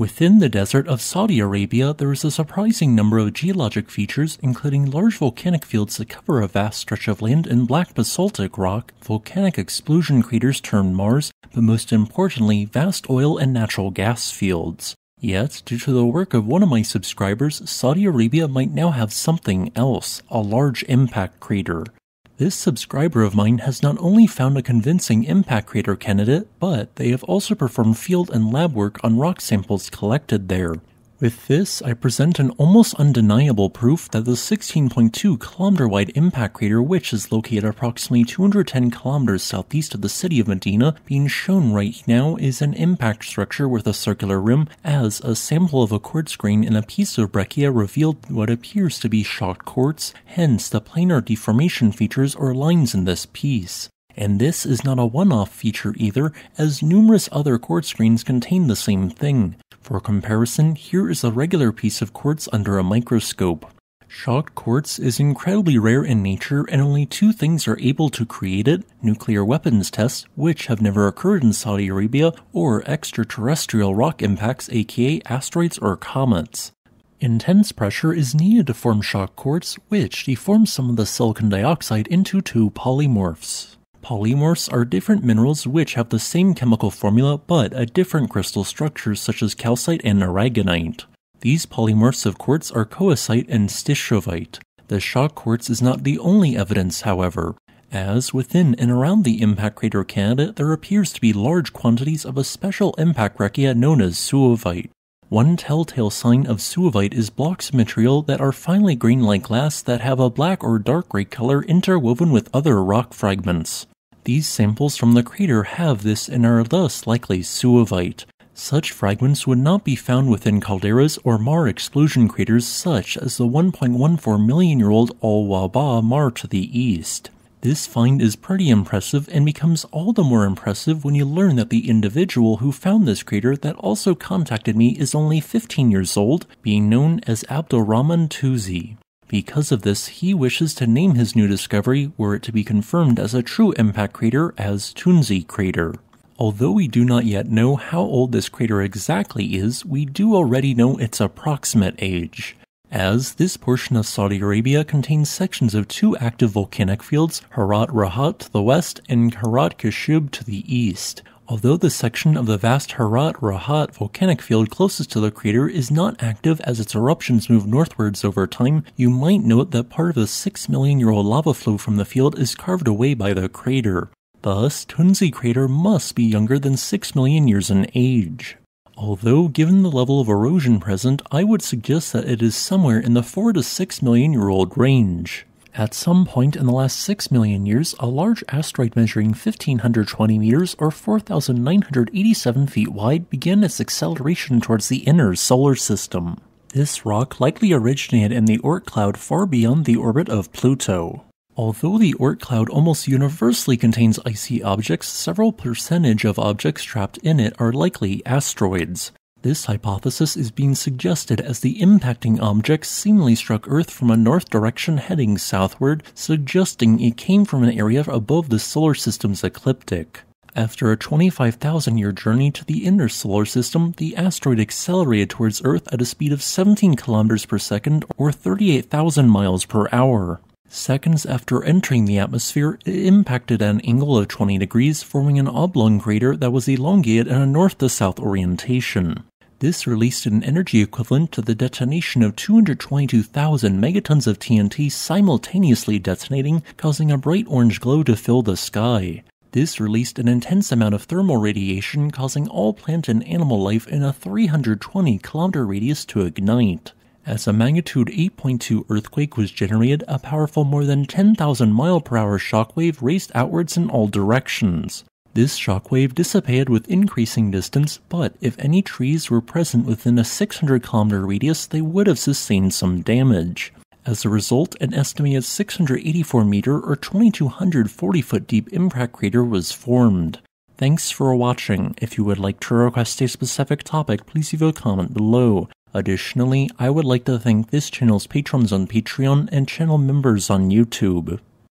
Within the desert of Saudi Arabia, there is a surprising number of geologic features, including large volcanic fields that cover a vast stretch of land and black basaltic rock, volcanic explosion craters termed maars, but most importantly, vast oil and natural gas fields. Yet, due to the work of one of my subscribers, Saudi Arabia might now have something else a large impact crater. This subscriber of mine has not only found a convincing impact crater candidate, but they have also performed field and lab work on rock samples collected there. With this, I present an almost undeniable proof that the 16.2 kilometer wide impact crater, which is located approximately 210 kilometers southeast of the city of Medina, being shown right now is an impact structure with a circular rim, as a sample of a quartz grain in a piece of breccia revealed what appears to be shocked quartz, hence the planar deformation features or lines in this piece. And this is not a one off feature either, as numerous other quartz grains contain the same thing. For comparison, here is a regular piece of quartz under a microscope. Shocked quartz is incredibly rare in nature, and only two things are able to create it nuclear weapons tests, which have never occurred in Saudi Arabia, or extraterrestrial rock impacts, aka asteroids or comets. Intense pressure is needed to form shock quartz, which deforms some of the silicon dioxide into two polymorphs. Polymorphs are different minerals which have the same chemical formula but a different crystal structure such as calcite and aragonite. These polymorphs of quartz are coesite and stishovite. The shock quartz is not the only evidence, however, as within and around the impact crater candidate there appears to be large quantities of a special impact breccia known as suevite. One telltale sign of suevite is blocks of material that are finely grained like glass that have a black or dark gray color interwoven with other rock fragments. These samples from the crater have this and are thus likely suevite. Such fragments would not be found within calderas or maar explosion craters such as the 1.14 million year old Al Wahbah maar to the east. This find is pretty impressive and becomes all the more impressive when you learn that the individual who found this crater that also contacted me is only 15 years old, being known as Abdulrahman Toonsi. Because of this, he wishes to name his new discovery, were it to be confirmed as a true impact crater, as Toonsi Crater. Although we do not yet know how old this crater exactly is, we do already know its approximate age. As this portion of Saudi Arabia contains sections of two active volcanic fields, Harrat Rahat to the west and Harrat Kishb to the east, Although the section of the vast Harrat Rahat volcanic field closest to the crater is not active as its eruptions move northwards over time, you might note that part of the 6 million year old lava flow from the field is carved away by the crater. Thus, Toonsi crater must be younger than 6 million years in age. Although, given the level of erosion present, I would suggest that it is somewhere in the 4 to 6 million year old range. At some point in the last 6 million years, a large asteroid measuring 1520 meters or 4,987 feet wide began its acceleration towards the inner solar system. This rock likely originated in the Oort cloud far beyond the orbit of Pluto. Although the Oort cloud almost universally contains icy objects, several percentage of objects trapped in it are likely asteroids. This hypothesis is being suggested as the impacting object seemingly struck Earth from a north direction heading southward, suggesting it came from an area above the solar system's ecliptic. After a 25,000 year journey to the inner solar system, the asteroid accelerated towards Earth at a speed of 17 kilometers per second or 38,000 miles per hour. Seconds after entering the atmosphere, it impacted at an angle of 20 degrees, forming an oblong crater that was elongated in a north to south orientation. This released an energy equivalent to the detonation of 222,000 megatons of TNT simultaneously detonating, causing a bright orange glow to fill the sky. This released an intense amount of thermal radiation, causing all plant and animal life in a 320 kilometer radius to ignite. As a magnitude 8.2 earthquake was generated, a powerful more than 10,000 mile per hour shockwave raced outwards in all directions. This shockwave dissipated with increasing distance, but if any trees were present within a 600 kilometer radius, they would have sustained some damage. As a result, an estimated 684 meter or 2240 foot deep impact crater was formed. Thanks for watching. If you would like to request a specific topic, please leave a comment below. Additionally, I would like to thank this channel's patrons on Patreon and channel members on YouTube.